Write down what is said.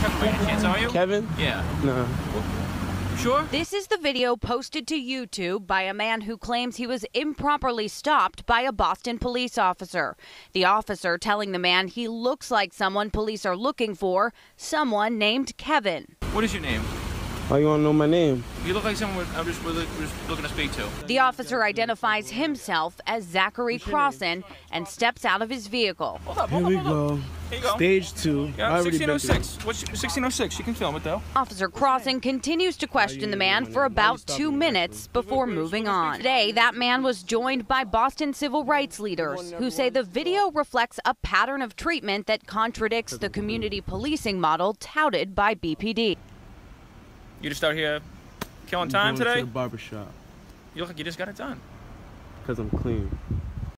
Kevin by any chance, are you? Kevin? Yeah. Nah. Sure? This is the video posted to YouTube by a man who claims he was improperly stopped by a Boston police officer. The officer telling the man he looks like someone police are looking for, someone named Kevin. What is your name? Why you want to know my name? You look like someone I'm just, we're, we're looking to speak to. The officer identifies himself as Zachary Crossan and steps out of his vehicle. Hold up, Here we up, hold up. go. Here you go. Stage two. Yeah, I already been through 1606. What's 1606? You can film it though. Officer Crossan continues to question the man for about two minutes before moving on. Today, that man was joined by Boston civil rights leaders who say the video reflects a pattern of treatment that contradicts the community policing model touted by BPD. You just out here killing I'm time today? To the barber shop You look like you just got it done. because I'm clean.